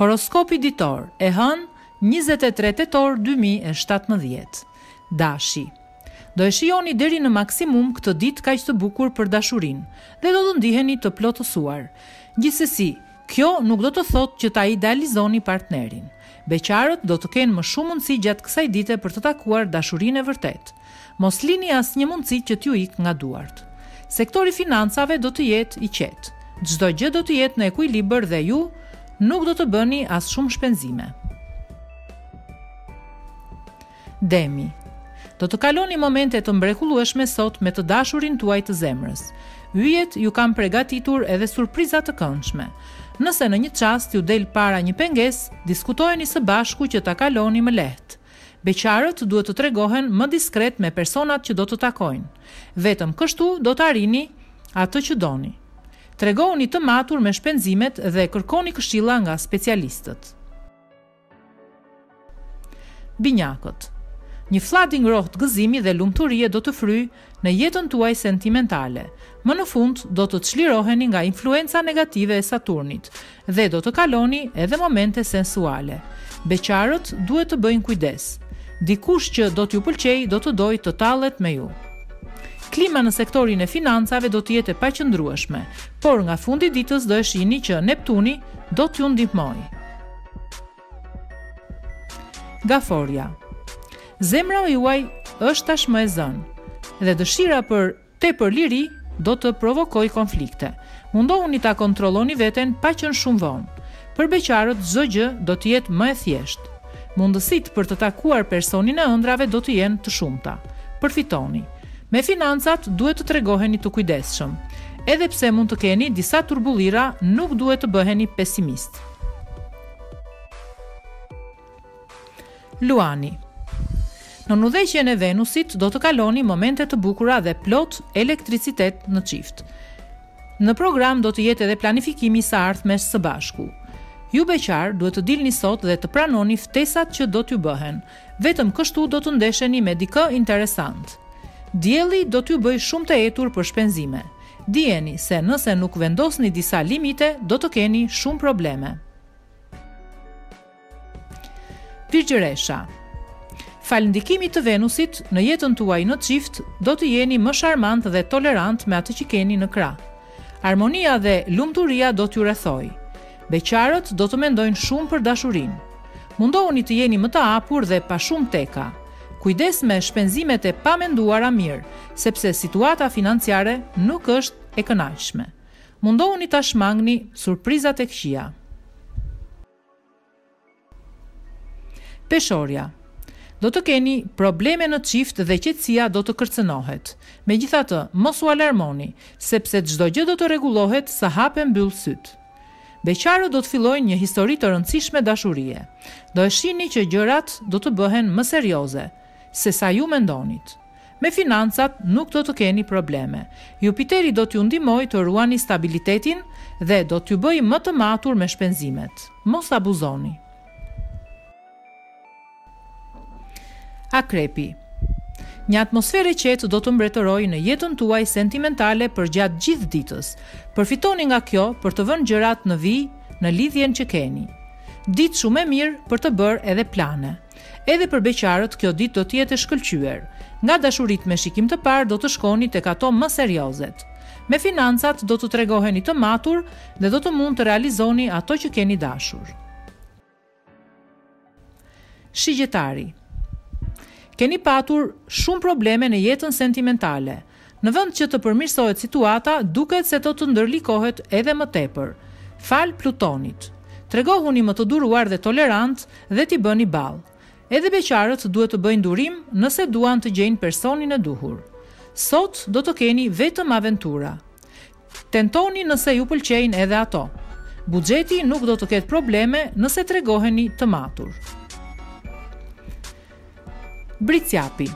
Horoskopi ditor, e hënë, 23 tetor 2017. Dashi. Do e shijoni deri në maksimum këtë ditë kaq të bukur për dashurinë dhe do të ndiheni të plotësuar. Gjithsesi, Kjo nuk do të thotë që ta idealizoni partnerin. Beqarët do të kenë më shumë mundësi gjatë kësaj dite për të takuar dashurinë e vërtetë. Mos lini asnjë mundësi që t'ju ikë nga duart. Sektori i financave do të jetë i qetë. Çdo gjë do të jetë në ekuilibër dhe ju nuk do të bëni as shumë shpenzime. Demi. Do të kaloni momente të mbrekullueshme sot me të dashurin tuaj të zemrës. Yjet ju kanë pregatitur edhe surpriza të këndshme. Nëse në një çast ju del para një pengesë, diskutojeni së bashku që ta kaloni më lehtë. Beqarët duhet të tregohen më diskretë me personat që do të takojnë. Vetëm kështu do të arrini atë që doni. Tregohuni të matur me shpenzimet dhe kërkoni këshilla nga specialistët. Binjakët. Një fllad i ngrohtë gëzimi dhe lumturie do të fryjë në jetën tuaj sentimentale. Më në fund do të çliroheni nga influenca negative e Saturnit dhe do të kaloni edhe momente sensuale. Beqarët duhet të bëjnë kujdes. Dikush që do t'ju pëlqejë do të dojë të tallet me ju. Klima në sektorin e financave do të jetë e paqëndrueshme, por nga fundi i ditës do e shihni që Neptuni do t'ju ndihmojë. Gaforrja. Zemra juaj është tashmë e zënë dhe dëshira për tepër liri do të provokojë konflikte. Mundohuni ta kontrolloni veten pa qenë shumë vonë. Për beqarët çdo gjë do të jetë më e thjeshtë. Mundësitë për të takuar personin e ëndrrave do të jenë të shumta. Përfitoni. Me financat duhet të tregoheni të kujdesshëm. Edhe pse mund të keni disa turbullira, nuk duhet të bëheni pesimistë. Luani Nën udhëheqjen e Venusit do të kaloni momente të bukura dhe plot elektricitet në çift. Në program do të jetë edhe planifikimi i së ardhmes së bashku. Ju beqarë duhet të dilni sot dhe të pranoni ftesat që do t'ju bëhen. Vetëm kështu do të ndesheni me dikë interesant. Dielli do t'ju bëjë shumë të etur për shpenzime. Dijeni se nëse nuk vendosni disa limite, do të keni shumë probleme. Virgjëresha Falë ndikimit të Venusit, në jetën tuaj në çift, do të jeni më sharmantë dhe tolerantë me atë që keni në krah. Harmonia dhe lumturia do t'ju rrethojë. Beqarët do të mendojnë shumë për dashurinë. Mundohuni të jeni më të hapur dhe pa shumë teka. Kujdes me shpenzimet e pamenduara mirë, sepse situata financiare nuk është e kënaqshme. Mundohuni t'i shmangni surprizat e këqija. Peshorja, Do të keni probleme në çift dhe qetësia do të kërcënohet. Megjithatë, mos u alarmoni, sepse çdo gjë do të rregullohet sa hap e mbyll sytë. Beqarët do të fillojnë një histori të rëndësishme dashurie. Do e shihni që gjërat do të bëhen më serioze, sesa ju mendonit. Me financat nuk do të keni probleme. Jupiteri do t'ju ndihmojë të ruani stabilitetin dhe do t'ju bëjë më të matur me shpenzimet. Mos abuzoni. Akrepi. Një atmosferë e qetë do të mbretërojë në jetën tuaj sentimentale përgjatë gjithë ditës. Përfitoni nga kjo për të vënë gjërat në vijë në lidhjen që keni. Ditë shumë e mirë për të bërë edhe plane. Edhe për beqarët kjo ditë do të jetë e shkëlqyer. Nga dashuritë me shikim të parë do të shkoni tek ato më seriozet. Me financat do të tregoheni të matur dhe do të mund të realizoni ato që keni dashur. Shigjetari Keni patur shumë probleme në jetën sentimentale. Në vend që të përmirësohet situata, duket se do të ndërlikohet edhe më tepër. Falë Plutonit. Tregohuni më të duruar dhe tolerantë dhe t'i bëni ballë. Edhe beqarët duhet të bëjnë durim nëse duan të gjejnë personin e duhur. Sot do të keni vetëm aventura. Tentoni nëse ju pëlqejnë edhe ato. Buxheti nuk do të ketë probleme nëse tregoheni të matur. Bricjapi.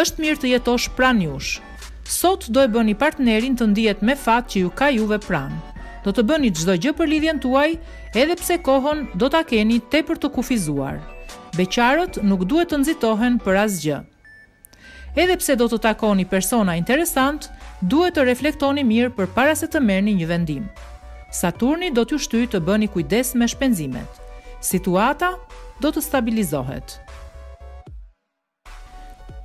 Është mirë të jetosh pranë jush. Sot do e bëni partnerin të ndihet me fat që ju ka juve pranë. Do të bëni çdo gjë për lidhjen tuaj, edhe pse kohën do ta keni tepër të kufizuar. Beqarët nuk duhet të nxitohen për asgjë. Edhe pse do të takoni persona interesantë, duhet të reflektoni mirë përpara se të merrni një vendim. Saturni do t'ju shtyjë të bëni kujdes me shpenzimet. Situata do të stabilizohet.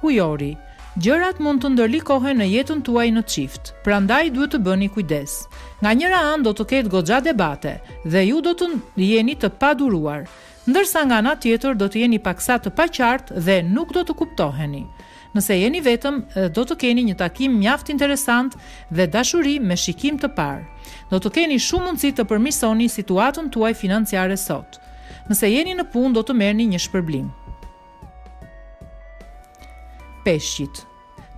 Ujori, Gjërat mund të ndërlikohen në jetën tuaj në çift, prandaj duhet të bëni kujdes. Nga njëra anë do të ketë goxha debate dhe ju do të jeni të paduruar. Ndërsa nga ana tjetër do të jeni paksa të paqartë dhe nuk do të kuptoheni. Nëse jeni vetëm, do të keni një takim mjaft interesant dhe dashuri me shikim të parë. Do të keni shumë mundësi të përmirësoni situatën tuaj financiare sot. Nëse jeni në punë do të merrni një shpërblim. Peshqit.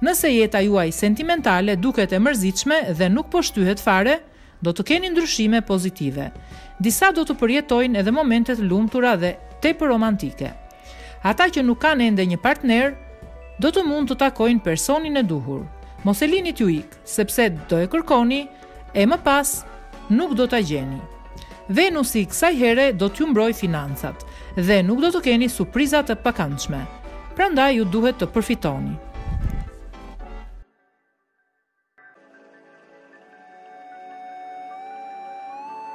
Nëse jeta juaj sentimentale duket e mërzitshme dhe nuk po shtyhet fare, do të keni ndryshime pozitive. Disa do të përjetojnë edhe momente të lumtura dhe tepër romantike. Ata që nuk kanë ende një partner, do të mund të takojnë personin e duhur. Mos e lini t'ju ikë, sepse do e kërkoni E më pas, nuk do ta gjeni. Venusi kësaj here do t'ju mbrojë financat dhe nuk do të keni surpriza të pakëndshme. Prandaj ju duhet të përfitoni.